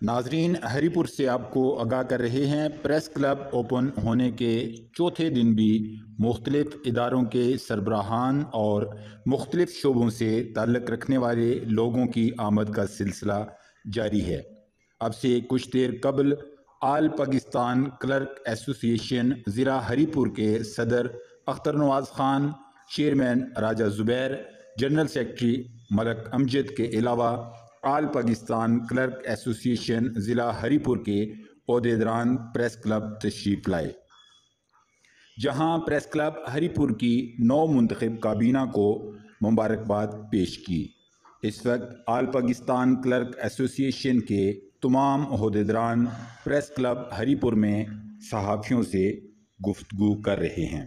नाजरीन, हरीपुर से आपको आगाह कर रहे हैं, प्रेस क्लब ओपन होने के चौथे दिन भी मुख्तलिफ़ इदारों के सरबराहान और मुख्तलिफ़ शोबों से ताल्लक़ रखने वाले लोगों की आमद का सिलसिला जारी है। अब से कुछ देर कबल आल पाकिस्तान क्लर्क एसोसिएशन ज़िला हरीपुर के सदर Akhtar Nawaz Khan, chairman Raja Zubair, general secretary Malak Amjad के अलावा आल पाकिस्तान क्लर्क एसोसिएशन ज़िला हरीपुर के अहदेदारान प्रेस क्लब तशरीफ़ लाए। जहाँ प्रेस क्लब हरीपुर की नौ मुंतखब काबीना को मुबारकबाद पेश की। इस वक्त आल पाकिस्तान क्लर्क एसोसिएशन के तमाम अहदेदारान प्रेस क्लब हरीपुर में सहाफ़ियों से गुफ्तु कर रहे हैं।